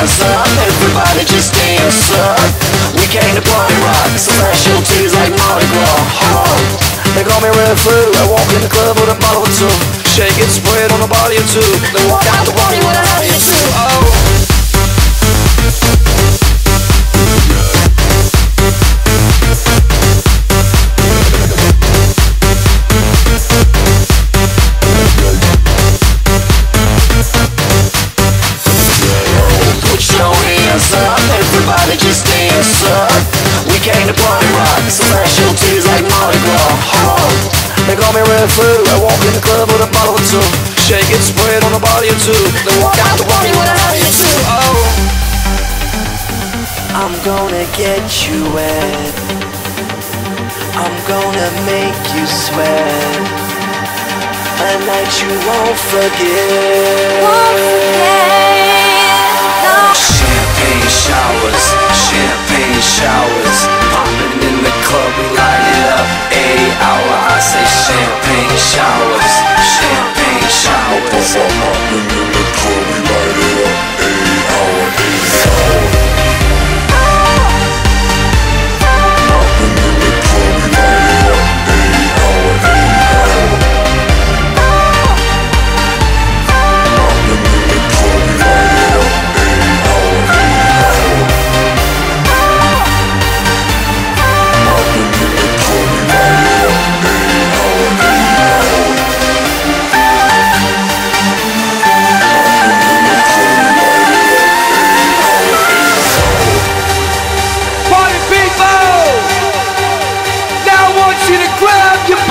dance up. Everybody just dance up. We came to party rock. Specialties like Mardi Gras. They call me I walk in the club with a bottle or two. Shake it, spray it on a body or two. They walk out the party with a they call me Red Food. I walk in the club with a bottle or two. Shake it, spray it on a body or two. Then walk out the party with a honey or two. Oh. I'm gonna get you wet. I'm gonna make you sweat. A night you won't forget. Champagne grab your